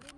근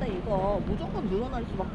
데 이거 무조건 늘어날 수밖에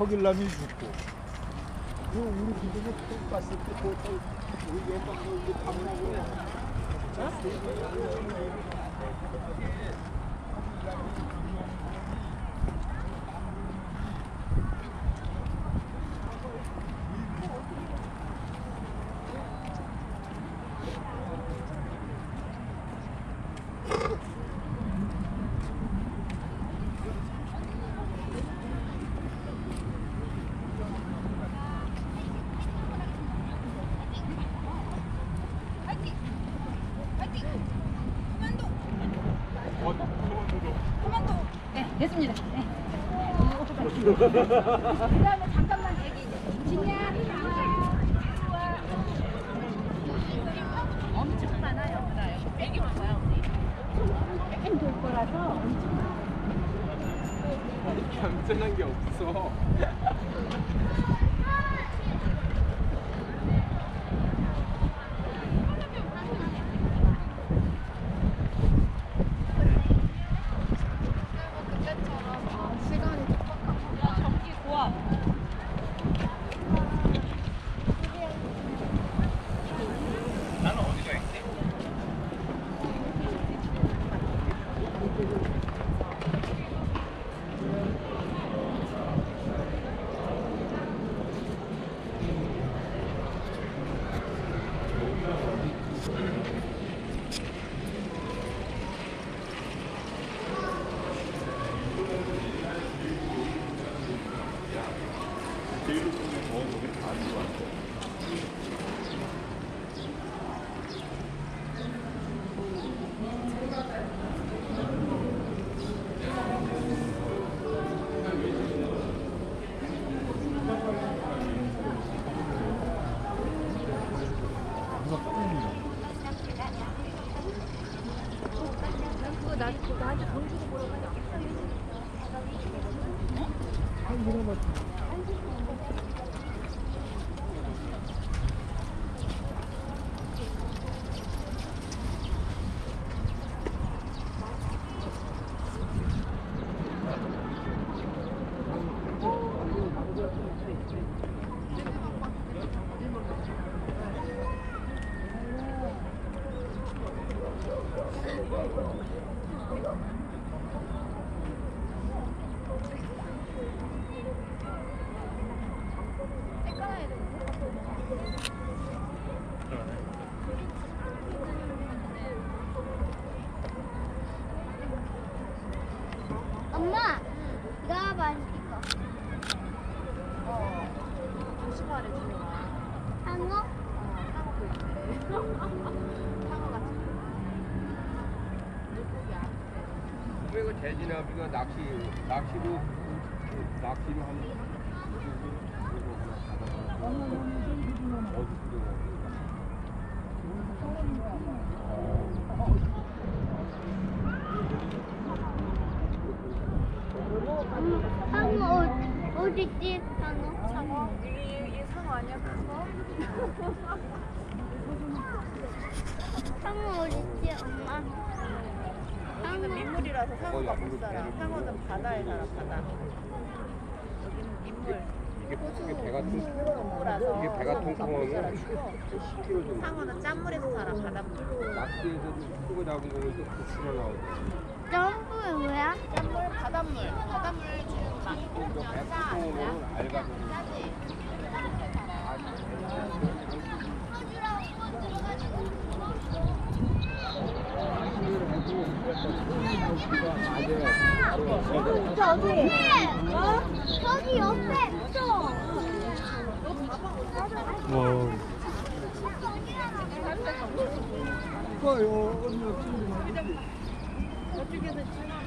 허길남이 죽고 우리 그전에 또 갔을 때보 통우리 왼방도 우리 가보라고 네, 됐습니다. 네. 그 돼. 대진아비가 낚시 낚시로 낚시로 하는 상어 어디, 어딨지, 상어? 상어? 이, 이 상어 아니야 큰 거? 상어 어딨지, 엄마? 여기는 상어. 민물이라서 상어가 어, 못 살아. 상어는 바다에 살아 바다. 여기는 민물. 이게 이게 배가 통 동물라서 이게 배가 통통하면 살아가지고 10kg 정도 상어는 짠물에서 살아 바닷물. 낚시에서도 크고 작은 거는 또 9kg 나오고 점프 뭐야? 짠물 바닷물. 바닷물 지금 막 이거 배짜 아니야? 통통하면 알가 좀 짜지. 저기. 어? 저기 옆에 있어. 몇개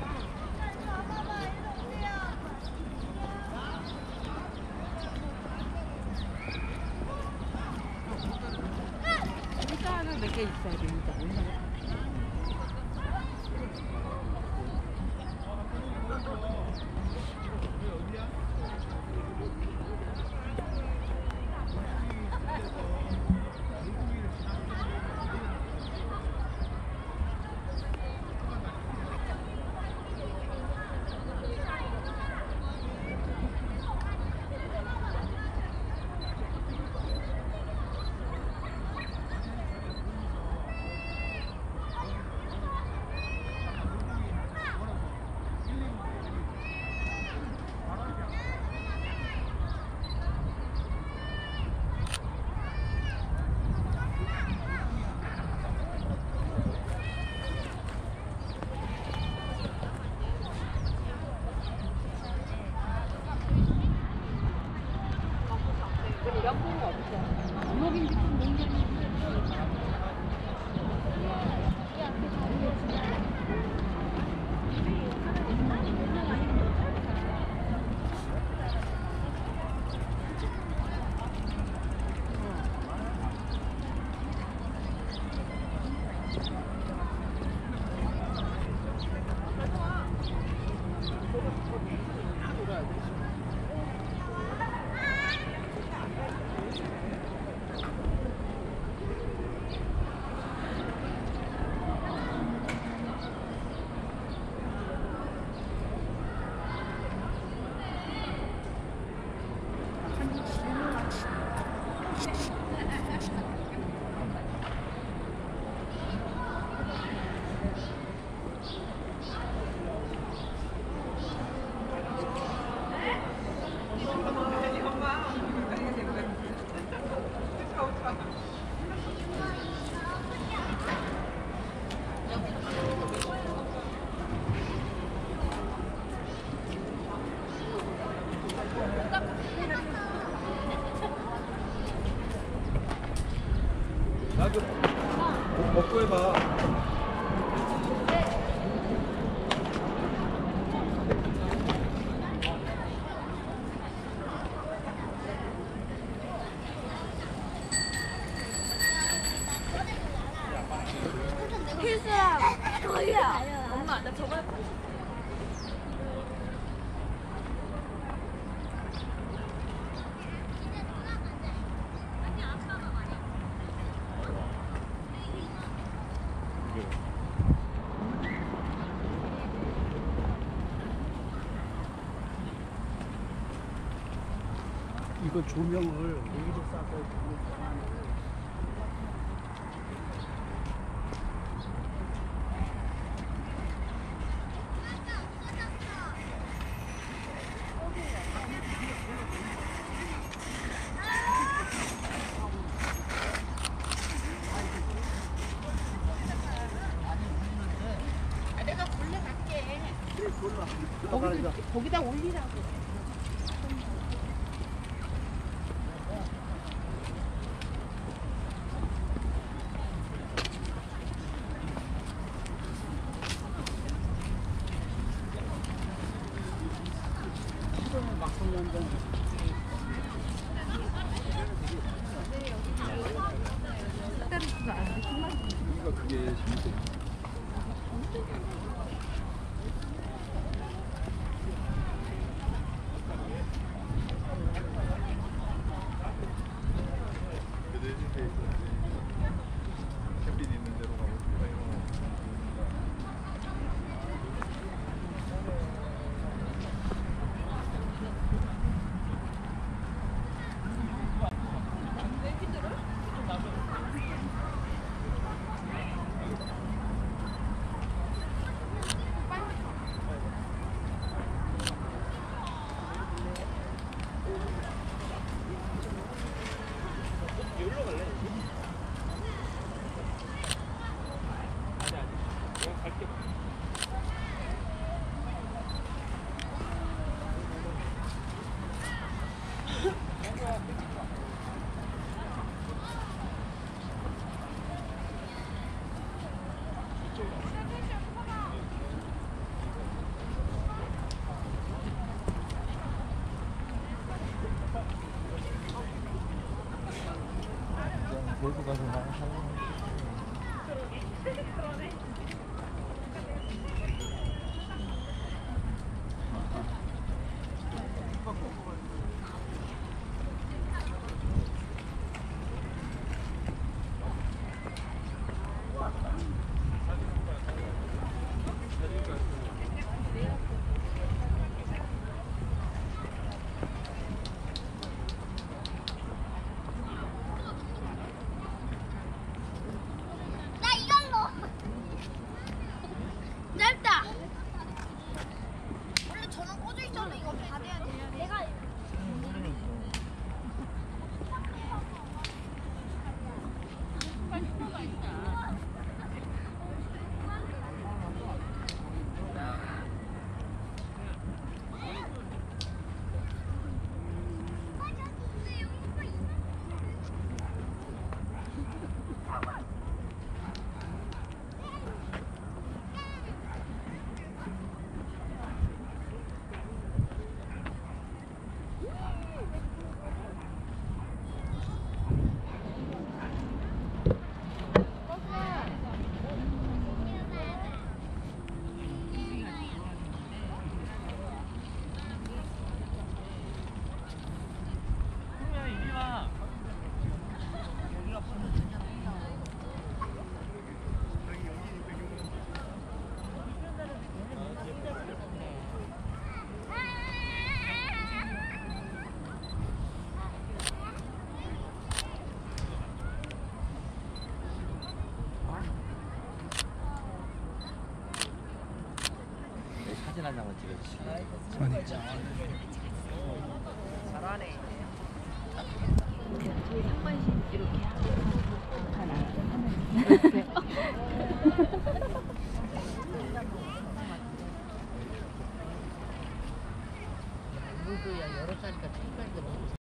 있을 사람 거기야 엄마 나 저번에 이거 조명을 찍어주시고. 잘하네. 저거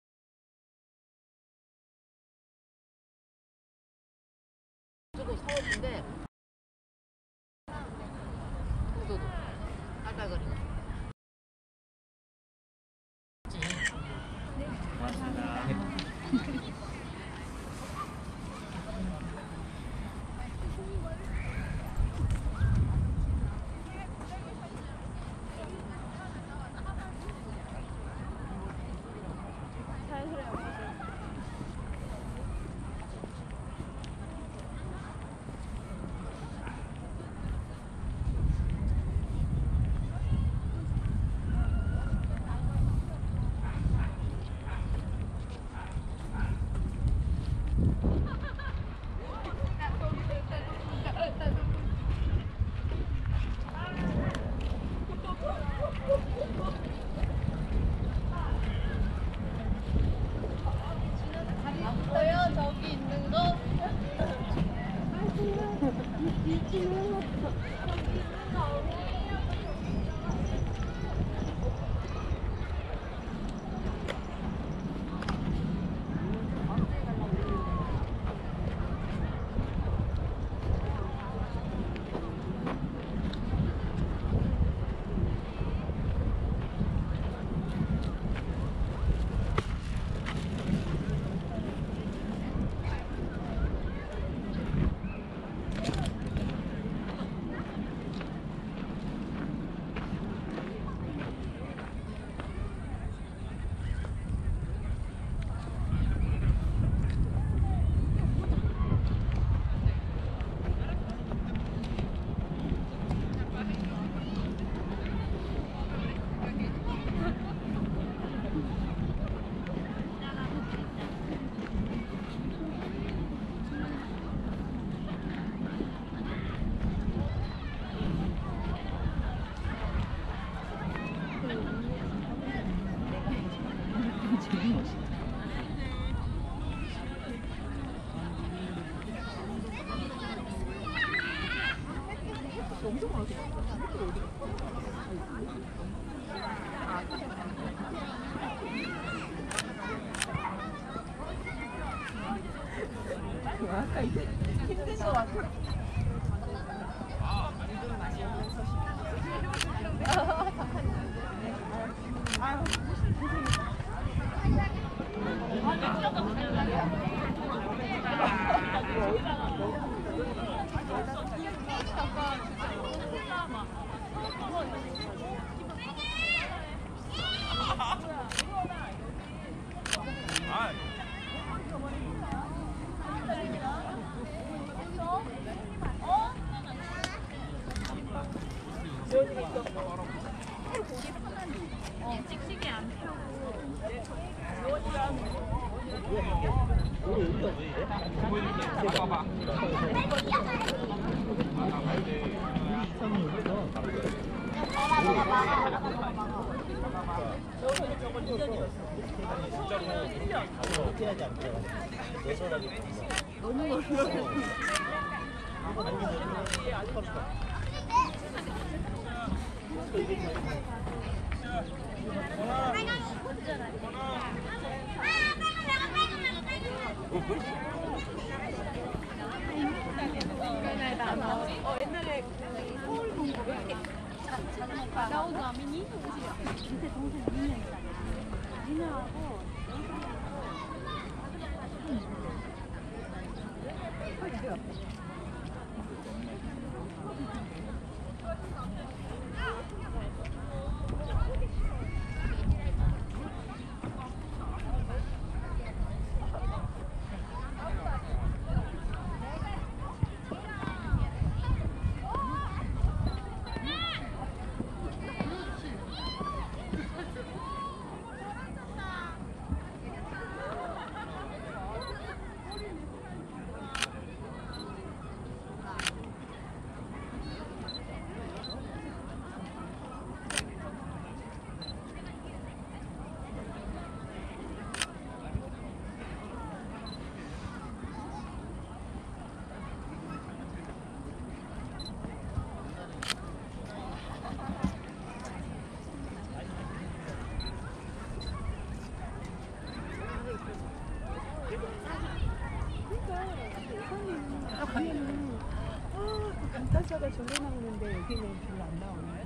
저래 나오는데 여기는 별로 안 나오네.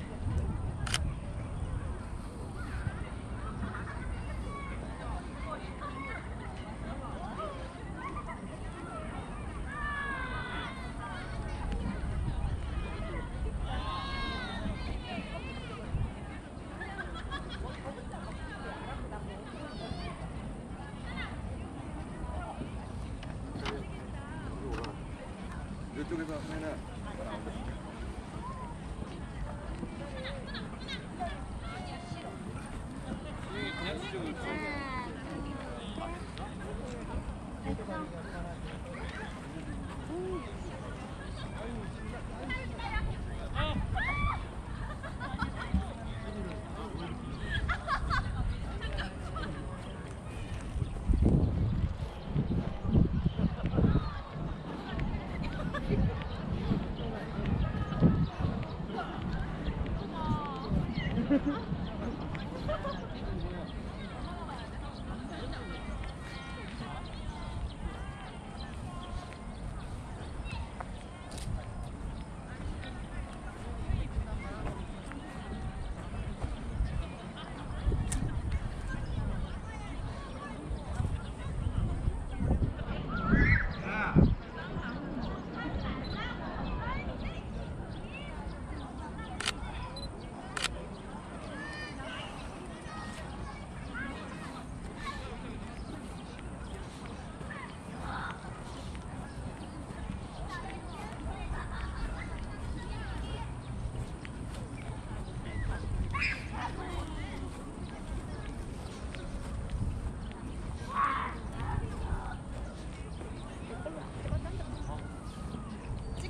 이쪽에서 하면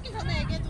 은 찍기 전에 얘기해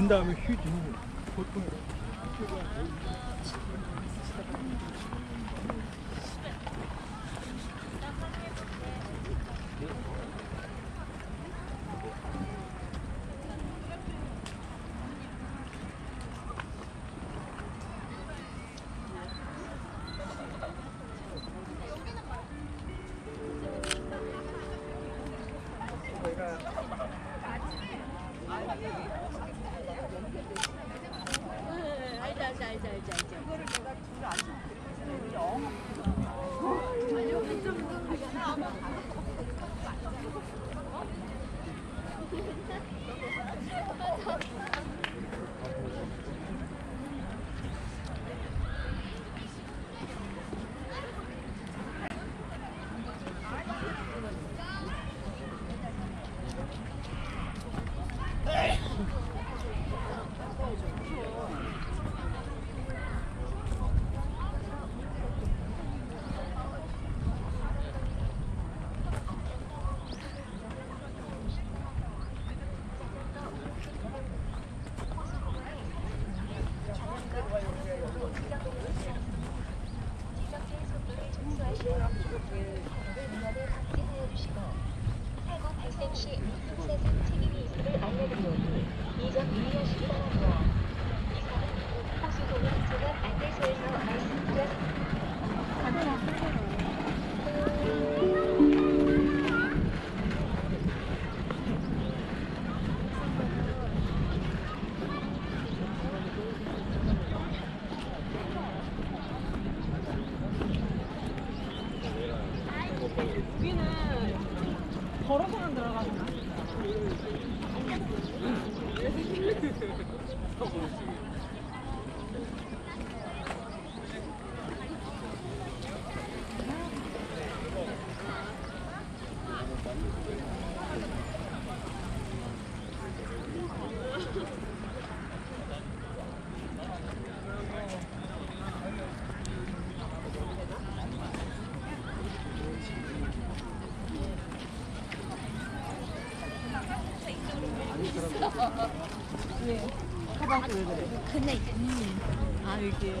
이게 준다 거야. 근데 이제 아 이게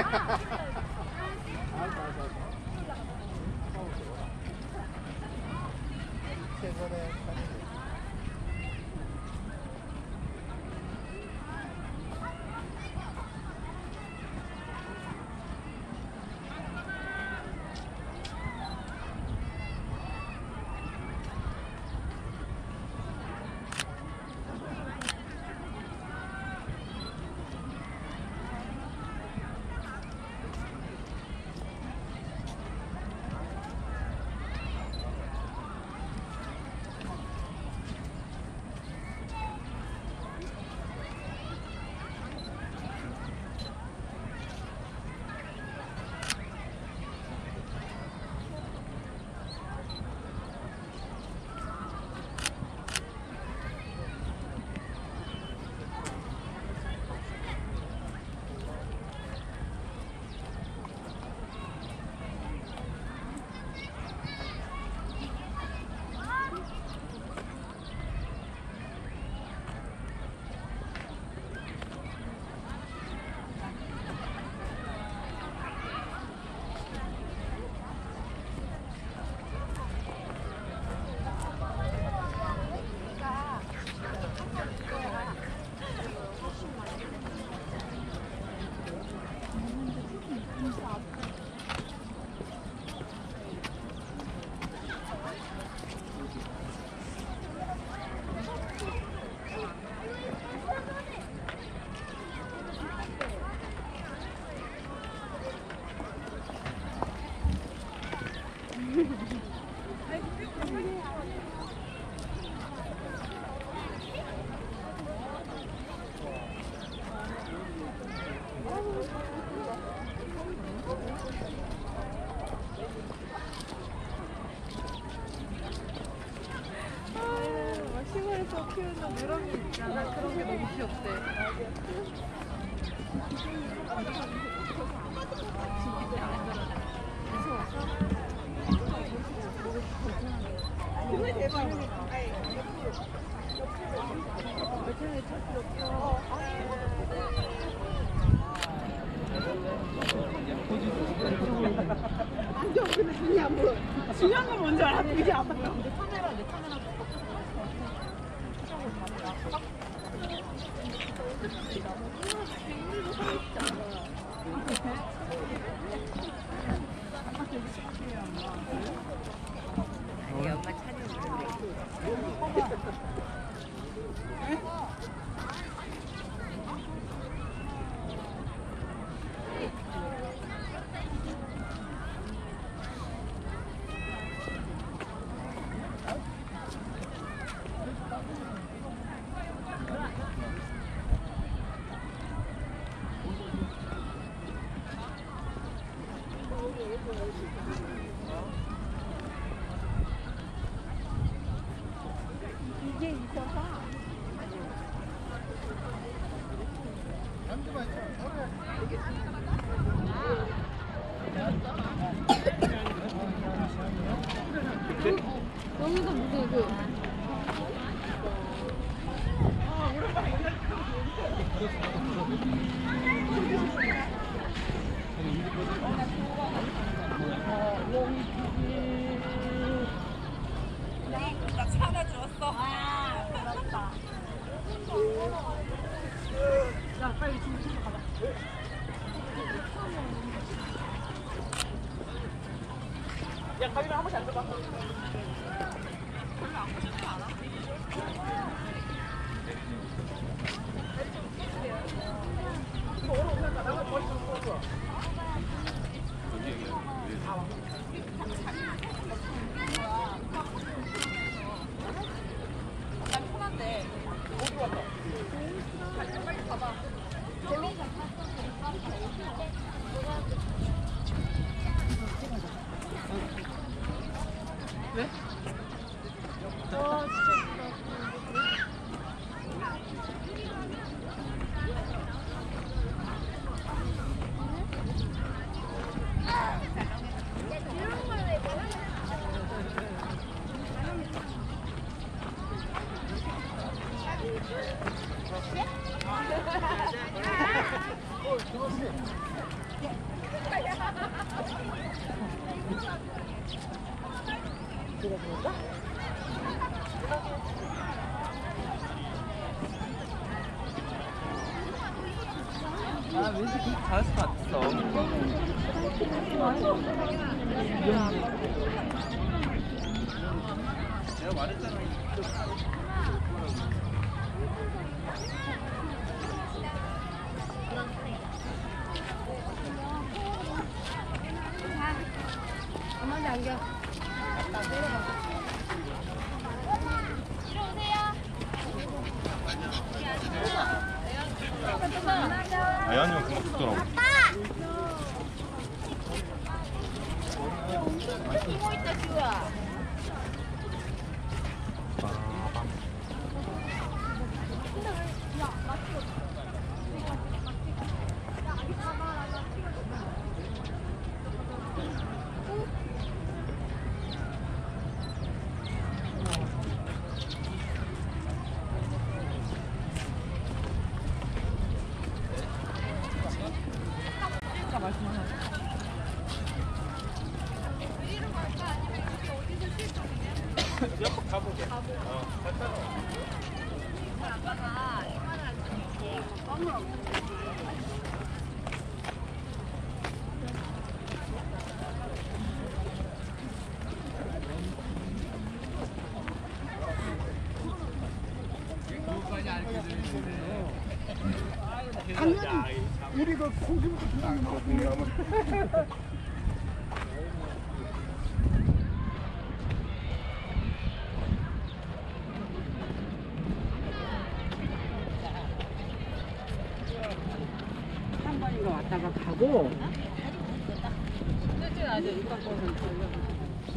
Yeah.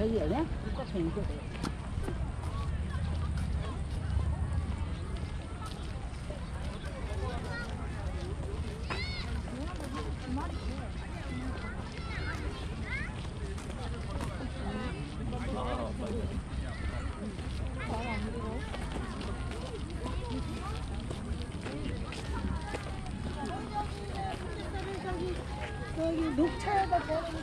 해줘야 국가 생겨. 녹차에다 버리는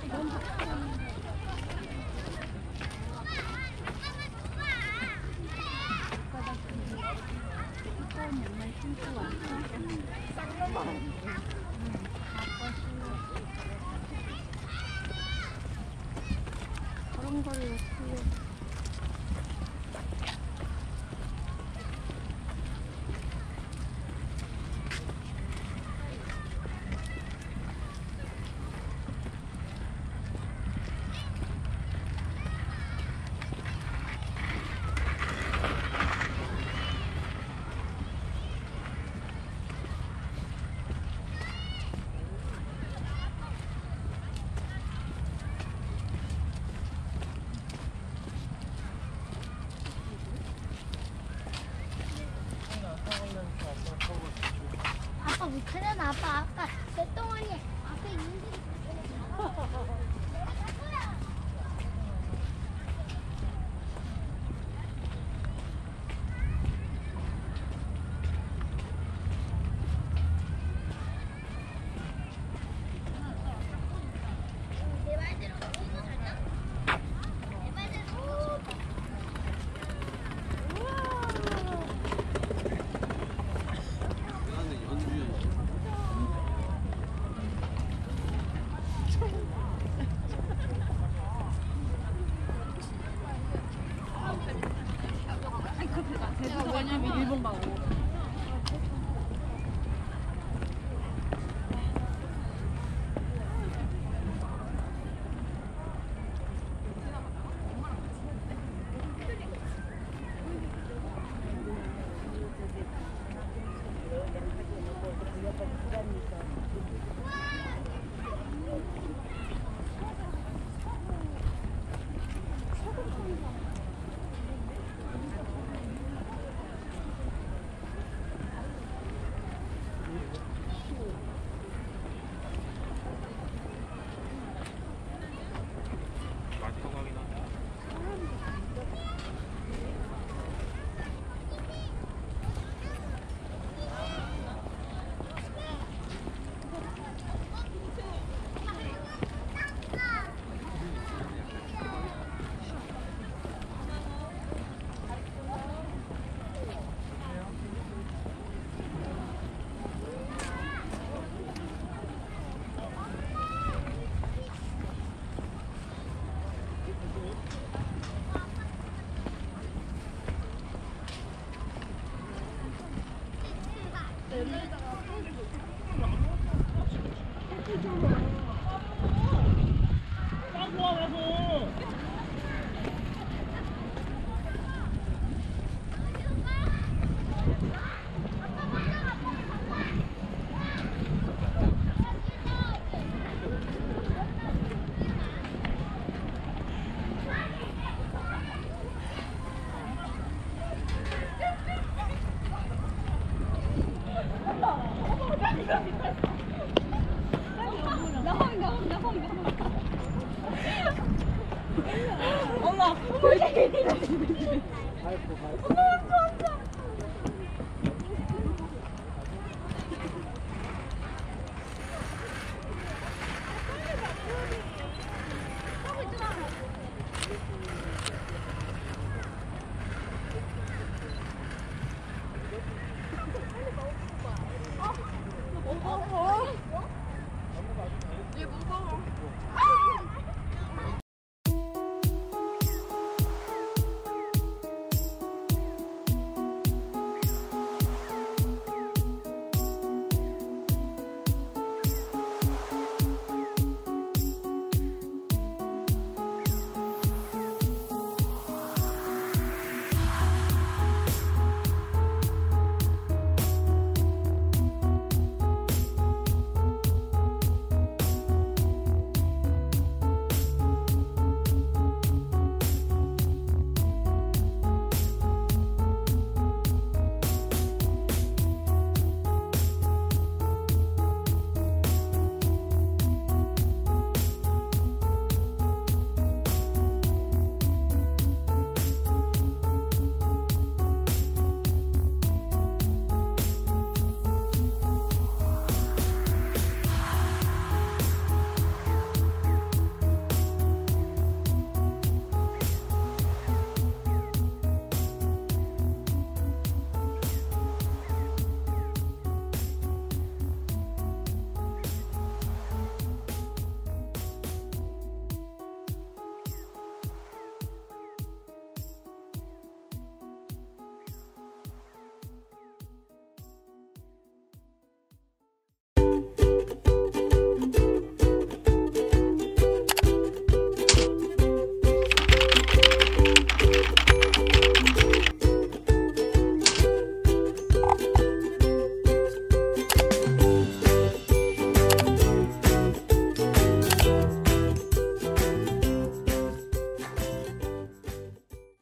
아이고, 아이